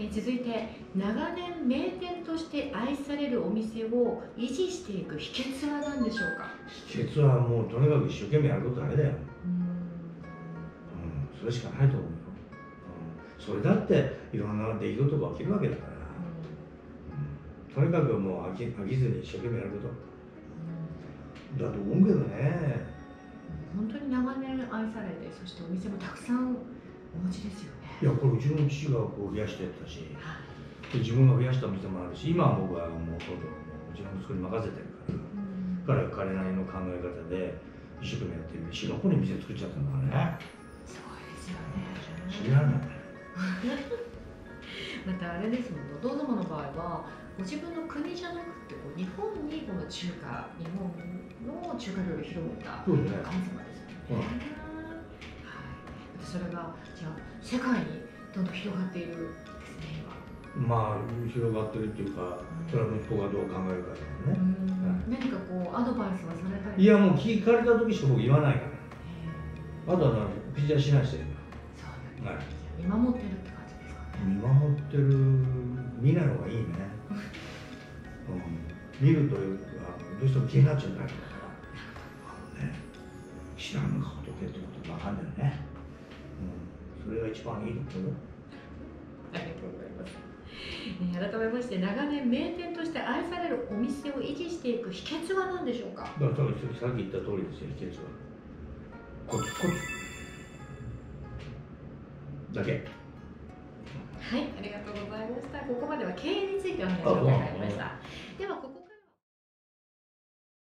え続いて長年名店として愛されるお店を維持していく秘訣は何でしょうか？秘訣はもうとにかく一生懸命やることだけだよ、うん、それしかないと思うよ、うん、それだっていろんな出来事が起きるわけだから、うん、とにかくもう飽き飽きずに一生懸命やること。だと思うけどね。本当に長年愛されてそしてお店もたくさんお持ちですよね。いやこれうちの父がこう増やしてったし、で自分が増やした店もあるし今は僕はもうほとんどうちの息子に任せてるから、うん、彼彼なりの考え方で一生懸命やってるしどこに店作っちゃったんだからね。すごいですよね。知らない。またあれですもん堂々の場合はご自分の国じゃなくてこう日本にこの中華日本の中華料理を広めた神様ですよね、うんそれがじゃあ世界にどんどん広がっているですね今。まあ広がってるっていうか、それは息子がどう考えるかだよね、何かこうアドバイスはされたり？いやもう聞かれた時しか僕言わないからあとはピザしないしてるそうなんです、はい、見守ってるって感じですかね。見守ってる見ない方がいいね、うん、見るというかどうしても気になっちゃうタイプだかられが一番いいのかなありがとうございます。改めまして長年名店として愛されるお店を維持していく秘訣は何でしょうか？だからさっき言った通りですよ秘訣は。コツコツだけ。はい、ありがとうございました。ここまでは経営についてお話を伺いました。